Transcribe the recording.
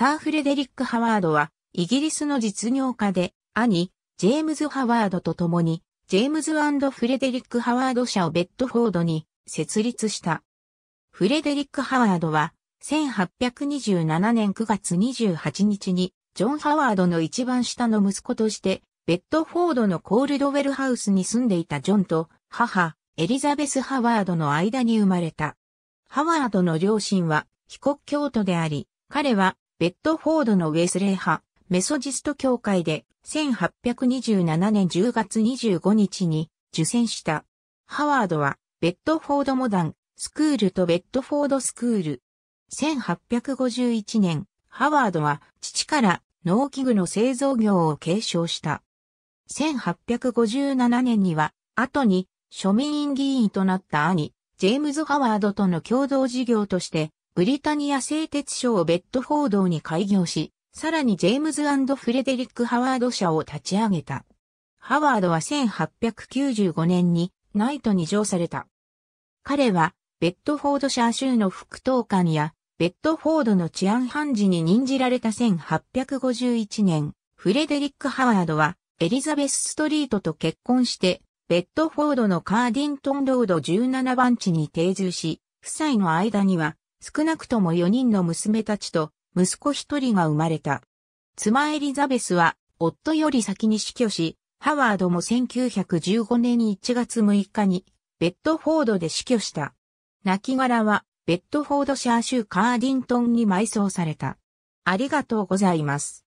サー・フレデリック・ハワードは、イギリスの実業家で、兄、ジェームズ・ハワードと共に、ジェームズフレデリック・ハワード社をベッドフォードに設立した。フレデリック・ハワードは、1827年9月28日に、ジョン・ハワードの一番下の息子として、ベッドフォードのコールドウェルハウスに住んでいたジョンと、母、エリザベス・ハワードの間に生まれた。ハワードの両親は、非国教徒であり、彼は、ベッドフォードのウェスレー派、メソジスト教会で、1827年10月25日に受選した。ハワードは、ベッドフォードモダン、スクールとベッドフォードスクール。1851年、ハワードは父から農機具の製造業を継承した。1857年には、後に庶民議員となった兄、ジェームズ・ハワードとの共同事業として、ブリタニア製鉄所をベッドフォードに開業し、さらにジェームズフレデリック・ハワード社を立ち上げた。ハワードは1895年にナイトに上された。彼はベッドフォードシャー州の副当官や、ベッドフォードの治安判事に任じられた1851年、フレデリック・ハワードは、エリザベス・ストリートと結婚して、ベッドフォードのカーディントンロード17番地に定住し、夫妻の間には、少なくとも4人の娘たちと、息子1人が生まれた。妻エリザベスは、夫より先に死去し、ハワードも1915年1月6日に、ベッドフォードで死去した。亡骸は、ベッドフォードシャー州カーディントンに埋葬された。ありがとうございます。